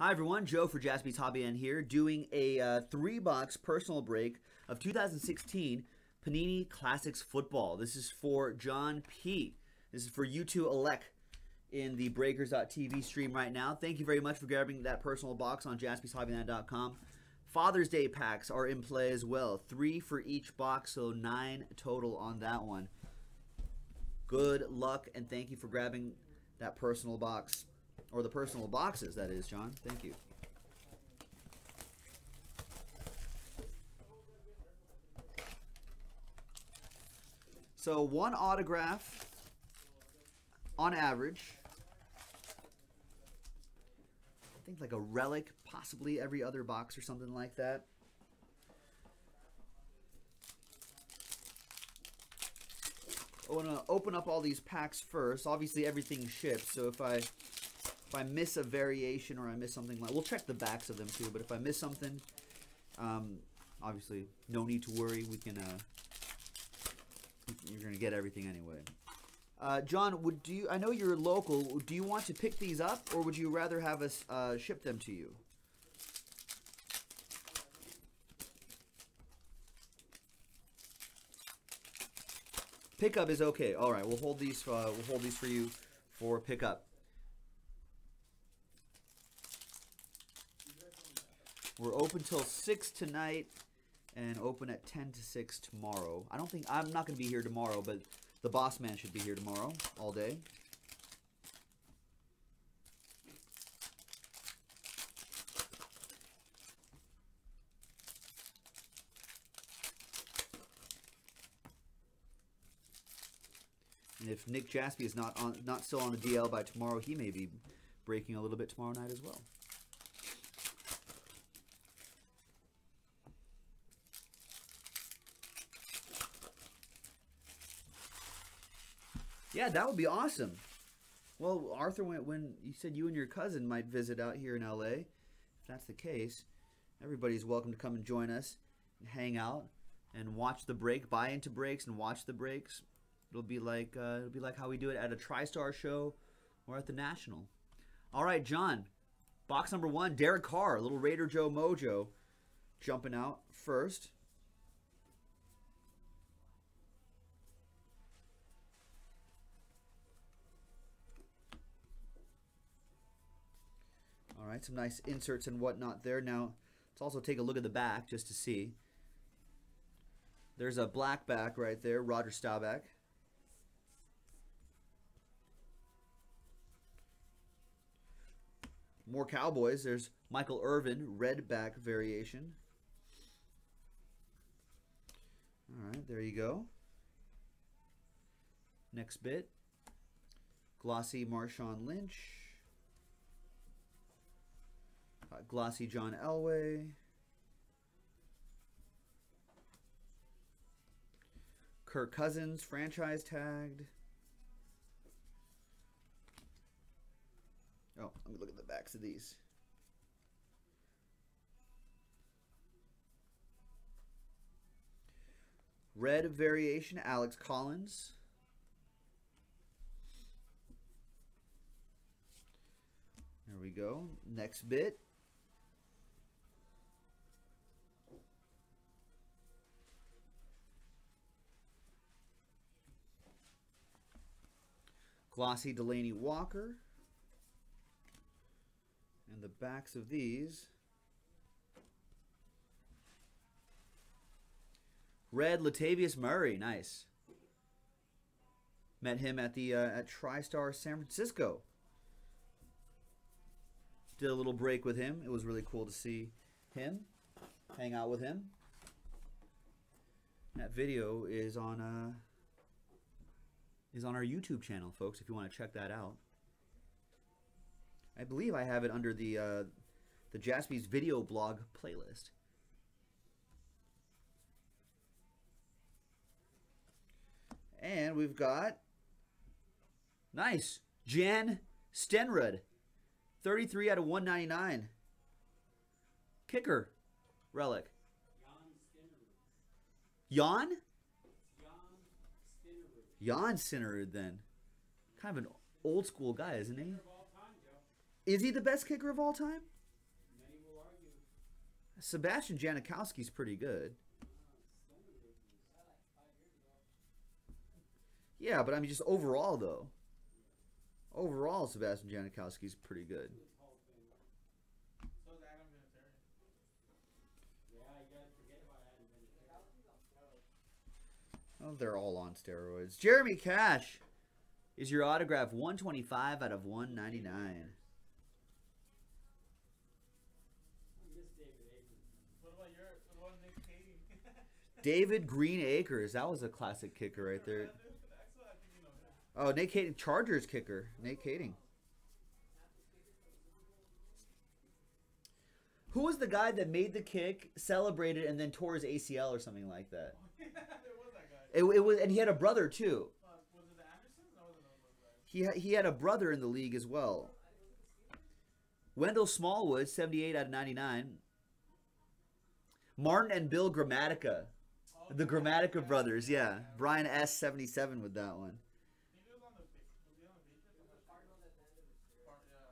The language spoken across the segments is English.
Hi everyone, Joe for Jaspy's Hobbyland here, doing a uh, three-box personal break of 2016 Panini Classics Football. This is for John P. This is for you two elect in the Breakers.tv stream right now. Thank you very much for grabbing that personal box on jaspyshobbyland.com. Father's Day packs are in play as well. Three for each box, so nine total on that one. Good luck, and thank you for grabbing that personal box. Or the personal boxes, that is, John. Thank you. So one autograph on average. I think like a relic, possibly every other box or something like that. I want to open up all these packs first. Obviously, everything ships, so if I if I miss a variation or I miss something like, we'll check the backs of them too. But if I miss something, um, obviously, no need to worry. We can. Uh, you're gonna get everything anyway. Uh, John, would do you? I know you're local. Do you want to pick these up, or would you rather have us uh, ship them to you? Pickup is okay. All right, we'll hold these. Uh, we'll hold these for you for pickup. We're open till six tonight, and open at ten to six tomorrow. I don't think I'm not going to be here tomorrow, but the boss man should be here tomorrow all day. And if Nick Jaspy is not on, not still on the DL by tomorrow, he may be breaking a little bit tomorrow night as well. Yeah, that would be awesome. Well, Arthur, when, when you said you and your cousin might visit out here in LA, if that's the case, everybody's welcome to come and join us and hang out and watch the break, buy into breaks and watch the breaks. It'll be like uh, it'll be like how we do it at a TriStar show or at the National. All right, John. Box number one, Derek Carr, little Raider Joe Mojo, jumping out first. Right, some nice inserts and whatnot there. Now, let's also take a look at the back just to see. There's a black back right there, Roger Staubach. More Cowboys. There's Michael Irvin, red back variation. All right, there you go. Next bit. Glossy Marshawn Lynch. Uh, glossy John Elway. Kirk Cousins, franchise tagged. Oh, let me look at the backs of these. Red variation, Alex Collins. There we go. Next bit. Glossy Delanie Walker. And the backs of these. Red Latavius Murray, nice. Met him at the uh, at TriStar San Francisco. Did a little break with him. It was really cool to see him, hang out with him. That video is on uh, is on our YouTube channel, folks. If you want to check that out. I believe I have it under the uh, the Jaspy's video blog playlist. And we've got nice Jan Stenrud, 33 out of 199. Kicker relic. Jan? Stenrud. Jan Stenerud then. Kind of an old school guy, isn't he? Is he the best kicker of all time? Sebastian Janikowski's pretty good. Yeah, but I mean, just overall though. Overall, Sebastian Janikowski's pretty good. So is Adam Vinatieri. Oh, they're all on steroids. Jeremy Cash is your autograph 125 out of 199. What about your what about Nick Cady? David Green Acres. That was a classic kicker right there. Oh, Nate Kaeding, Chargers kicker. Nate Kaeding. Who was the guy that made the kick, celebrated, and then tore his ACL or something like that? it. It, was, and he had a brother too. Uh, was it the Andersons? No, it wasn't those guys. He ha- he had a brother in the league as well. Wendell Smallwood, seventy-eight out of ninety-nine. Martin and Bill Grammatica, the Grammatica brothers. Yeah, Brian S. seventy-seven with that one. I think it was on the Patriots. Was he on the Patriots? I'm not sure. Part- yeah.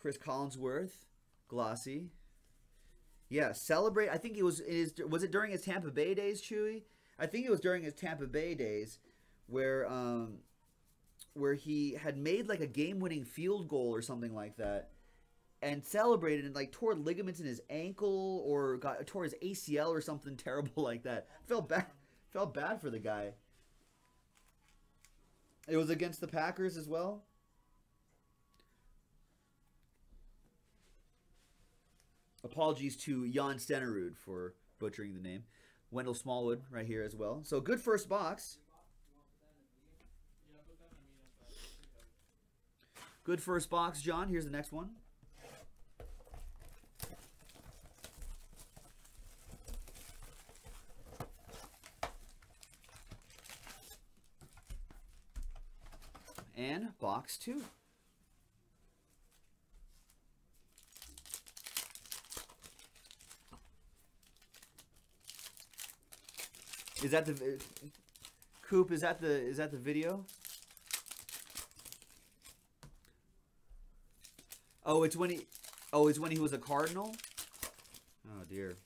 Chris Collinsworth, glossy. Yeah, celebrate. I think it was was it during his Tampa Bay days, Chewy? I think it was during his Tampa Bay days, where um, where he had made like a game-winning field goal or something like that, and celebrated and like tore ligaments in his ankle or got tore his ACL or something terrible like that. Felt bad. Felt bad for the guy. It was against the Packers as well. Apologies to Jan Stenerud for butchering the name. Wendell Smallwood right here as well. So good first box. Good first box, John. Here's the next one. And box two. Is that the Coop? Is that the is that the video? Oh, it's when he. Oh, it's when he was a cardinal. Oh dear.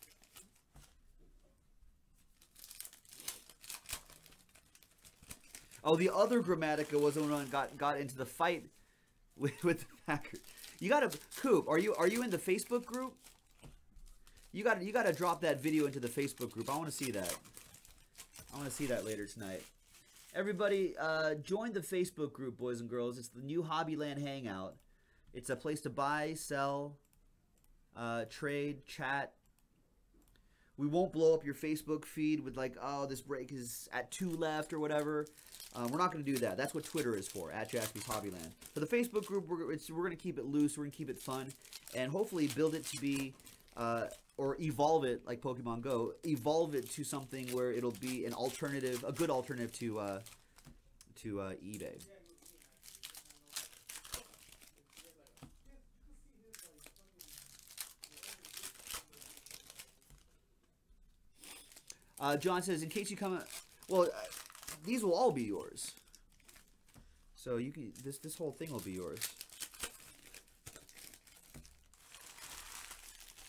Oh, the other Grammatica was the one got got into the fight with with the Packers. You gotta Coop. Are you are you in the Facebook group? You got you got to drop that video into the Facebook group. I want to see that. I want to see that later tonight. Everybody, uh, join the Facebook group, boys and girls. It's the new Hobbyland Hangout. It's a place to buy, sell, uh, trade, chat. We won't blow up your Facebook feed with like, oh, this break is at two left or whatever. Um, we're not going to do that. That's what Twitter is for, at Jaspy's Hobbyland. For the Facebook group, we're, we're going to keep it loose. We're going to keep it fun, and hopefully build it to be, uh, or evolve it like Pokemon Go. Evolve it to something where it'll be an alternative, a good alternative to uh, to uh, eBay. Uh, John says, in case you come, well, uh, these will all be yours. So you can this this whole thing will be yours.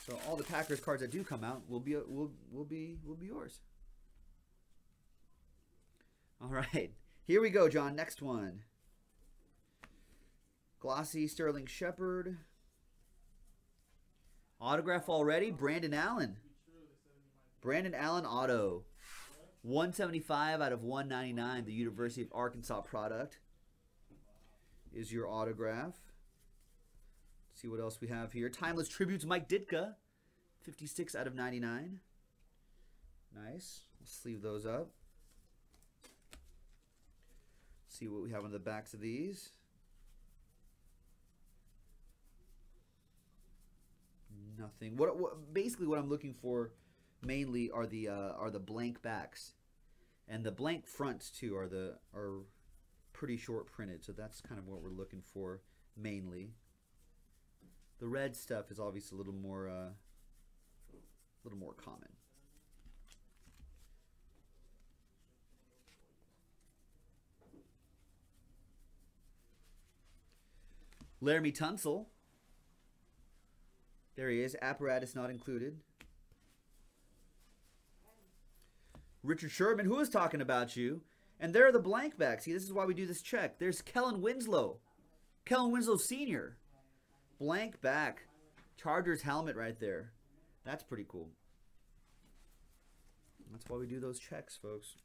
So all the Packers cards that do come out will be will will be will be yours. All right, here we go, John. Next one. Glossy Sterling Shepard. Autograph already, Brandon Allen. Brandon Allen auto. 175 out of 199, the University of Arkansas product is your autograph. See what else we have here. Timeless Tributes, Mike Ditka. 56 out of 99. Nice. Let's sleeve those up. See what we have on the backs of these. Nothing. What, what basically what I'm looking for mainly are the uh, are the blank backs, and the blank fronts too are the are pretty short printed. So that's kind of what we're looking for mainly. The red stuff is obviously a little more uh, a little more common. Laremy Tunsil. There he is. Apparatus not included. Richard Sherman, who is talking about you? And there are the blank backs. See, this is why we do this check. There's Kellen Winslow. Kellen Winslow Sr. Blank back. Chargers helmet right there. That's pretty cool. That's why we do those checks, folks.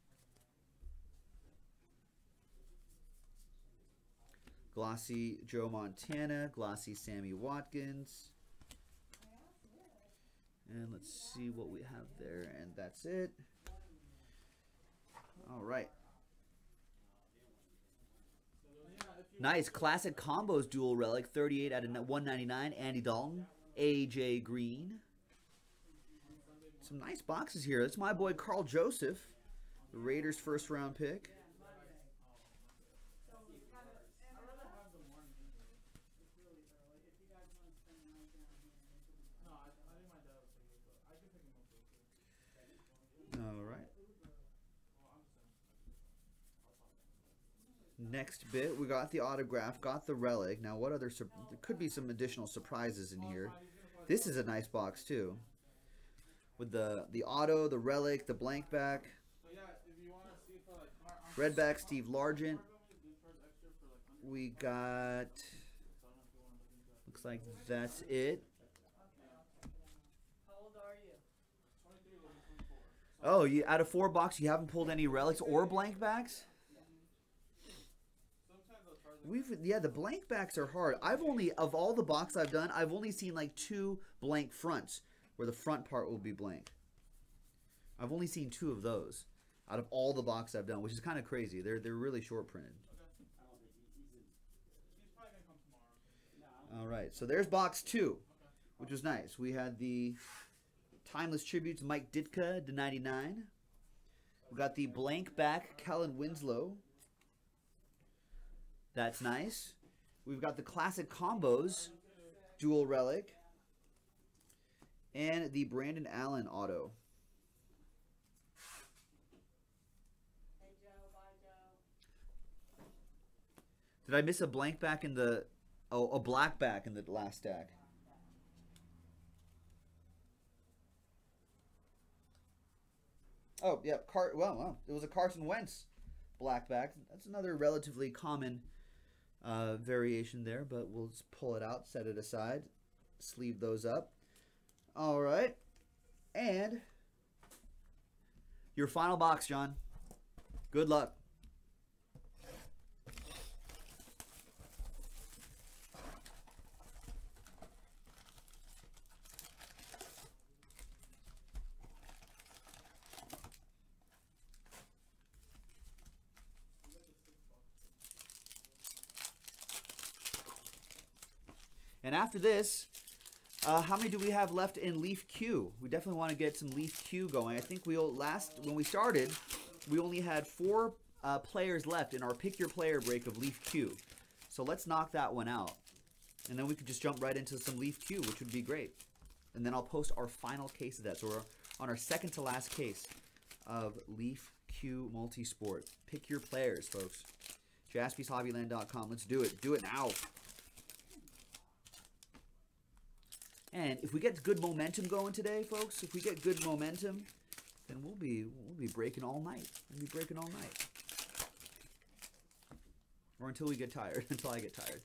Glossy Joe Montana. Glossy Sammy Watkins. And let's see what we have there. And that's it. All right. Nice classic combos dual relic 38 out of 199 Andy Dalton, AJ Green. Some nice boxes here. That's my boy Karl Joseph, the Raiders first round pick. No, I, I think my dad would take it, but I can pick him up real quick. All right. Well, I'm just Next bit, we got the autograph, got the relic. Now, what other there could be some additional surprises in here. This is a nice box too, with the the auto, the relic, the blank back, So yeah, if you want to see for like car, I'm red back, Steve Largent. We got. Looks like that's it. How old are you? 23 looking 24. Oh, you out of four box, you haven't pulled any relics or blank backs. We've yeah, the blank backs are hard. I've only of all the box I've done, I've only seen like two blank fronts where the front part will be blank. I've only seen two of those out of all the box I've done, which is kind of crazy. They're they're really short printed. All right, so there's box two, which was nice. We had the timeless tributes Mike Ditka to 99. We got the blank back Kellen Winslow. That's nice. We've got the classic combos dual relic and the Brandon Allen auto. Did I miss a blank back in the oh a black back in the last stack? Oh, yeah, Car well, well, it was a Carson Wentz black back. That's another relatively common uh, variation there, but we'll just pull it out, set it aside, sleeve those up. All right. And your final box, John. Good luck. And after this, uh, how many do we have left in Leaf Q? We definitely want to get some Leaf Q going. I think we last when we started, we only had four uh, players left in our pick your player break of Leaf Q. So let's knock that one out, and then we could just jump right into some Leaf Q, which would be great. And then I'll post our final case of that. So we're on our second to last case of Leaf Q Multisport. Pick your players, folks. JaspysHobbyland.com. Let's do it. Do it now. And if we get good momentum going today, folks, if we get good momentum, then we'll be we'll be breaking all night. We'll be breaking all night. Or until we get tired, until I get tired.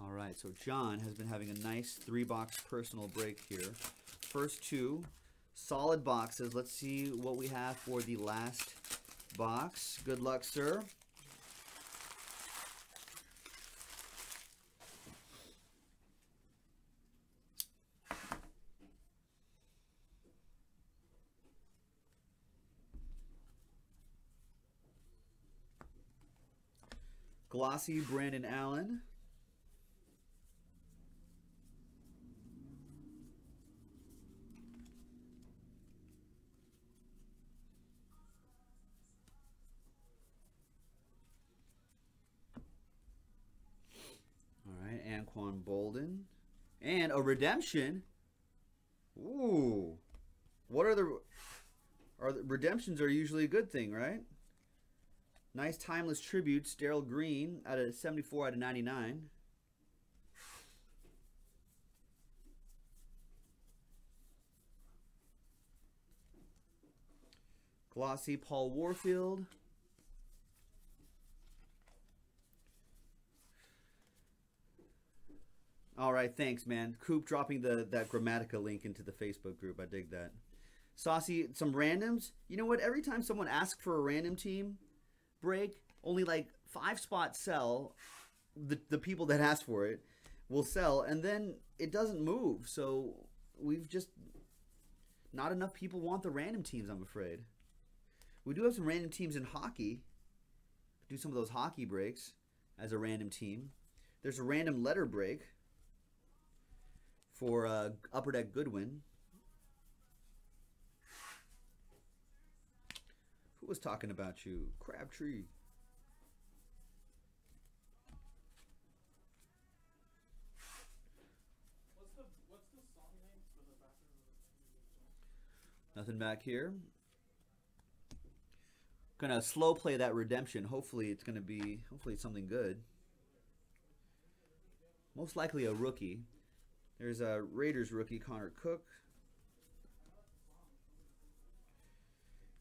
All right, so John has been having a nice three box personal break here. First two solid boxes. Let's see what we have for the last box. Good luck, sir. Glossy Brandon Allen. All right, Anquan Boldin. And a redemption. Ooh. What are the are the redemptions are usually a good thing, right? Nice timeless tributes, Darrell Green out of 74 out of 99. Glossy Paul Warfield. All right, thanks, man. Coop dropping the that Grammatica link into the Facebook group. I dig that. Saucy, some randoms. You know what? Every time someone asks for a random team break, only like five spots sell. The the people that ask for it will sell, and then it doesn't move. So we've just not enough people want the random teams. I'm afraid. We do have some random teams in hockey. Do some of those hockey breaks as a random team. There's a random letter break for uh, Upper Deck Goodwin. Who was talking about you? Crabtree. Nothing back here. Gonna slow play that redemption. Hopefully it's gonna be hopefully it's something good. Most likely a rookie. There's a Raiders rookie, Connor Cook.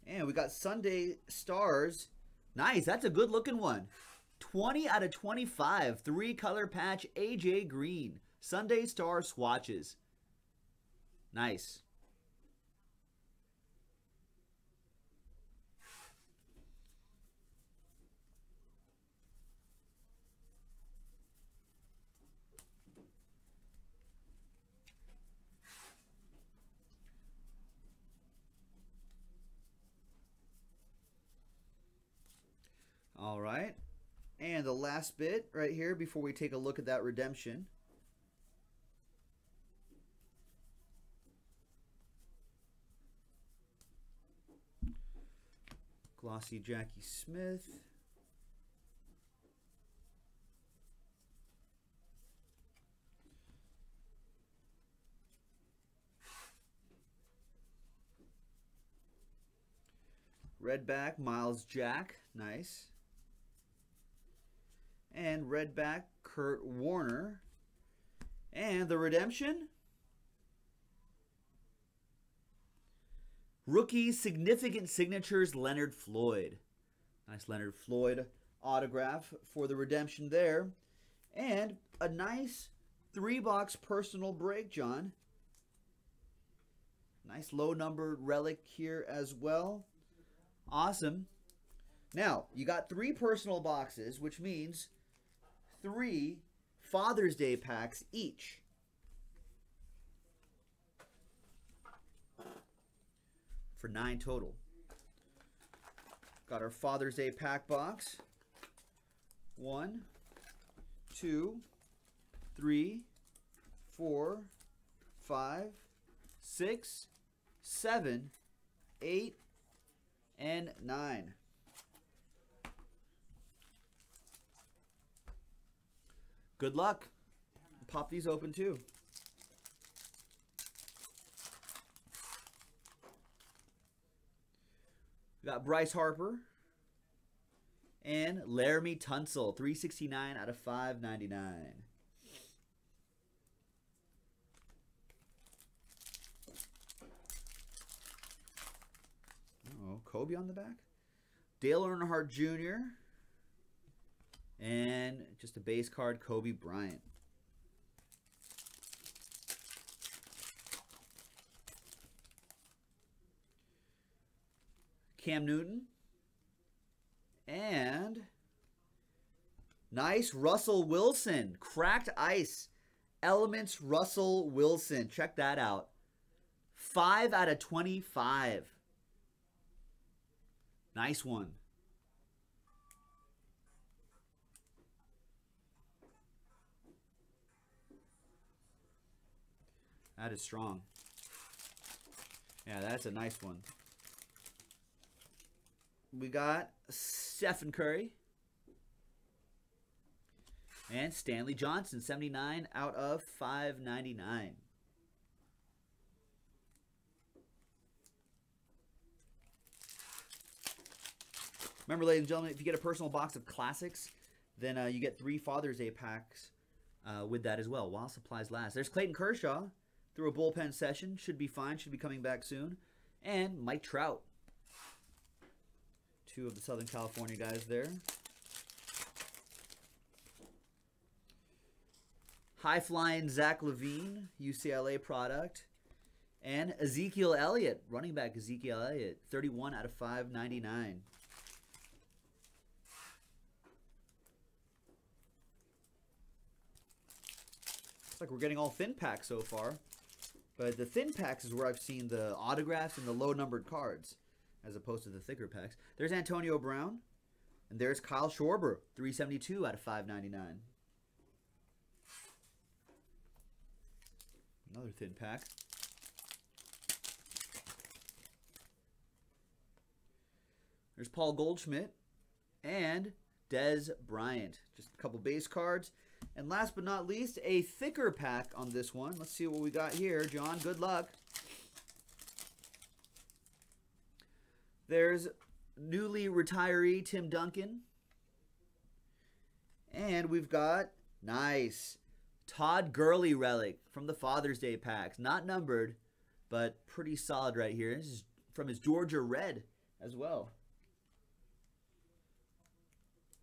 And we got Sunday Stars. Nice, that's a good looking one. 20 out of 25. Three color patch, AJ Green. Sunday Star swatches. Nice. All right. And the last bit right here before we take a look at that redemption. Glossy Jackie Smith. Redback Myles Jack. Nice and Redback Kurt Warner. And the redemption Rookie significant signatures Leonard Floyd. Nice Leonard Floyd autograph for the redemption there. And a nice three box personal break, John. Nice low numbered relic here as well. Awesome. Now, you got three personal boxes, which means three Father's Day packs each. For nine total. Got our Father's Day pack box. One, two, three, four, five, six, seven, eight, and nine. Good luck. Pop these open too. We got Bryce Harper and Laremy Tunsil, 369 out of 599. Oh, Kobe on the back. Dale Earnhardt Jr. And just a base card, Kobe Bryant. Cam Newton. And nice Russell Wilson. Cracked ice. Elements Russell Wilson. Check that out. 5 out of 25. Nice one. That is strong. Yeah, that's a nice one. We got Stephen Curry. And Stanley Johnson, 79 out of 599. Remember, ladies and gentlemen, if you get a personal box of classics, then uh, you get three Father's Day packs uh, with that as well while supplies last. There's Clayton Kershaw through a bullpen session. Should be fine. Should be coming back soon. And Mike Trout. Two of the Southern California guys there. High flying Zach LaVine, UCLA product. And Ezekiel Elliott, running back Ezekiel Elliott, 31 out of 599. Looks like we're getting all thin packs so far. But the thin packs is where I've seen the autographs and the low numbered cards, as opposed to the thicker packs. There's Antonio Brown, and there's Kyle Schwarber, 372 out of 599. Another thin pack. There's Paul Goldschmidt and Dez Bryant. Just a couple base cards. And last but not least, a thicker pack on this one. Let's see what we got here. John, good luck. There's newly retiree Tim Duncan. And we've got, nice, Todd Gurley relic from the Father's Day packs. Not numbered, but pretty solid right here. This is from his Georgia Red as well.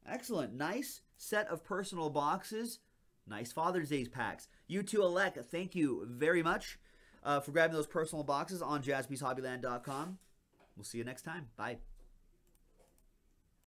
Excellent. Nice set of personal boxes. Nice Father's Day packs. You too, Alec, thank you very much uh, for grabbing those personal boxes on jaspyshobbyland.com. We'll see you next time. Bye.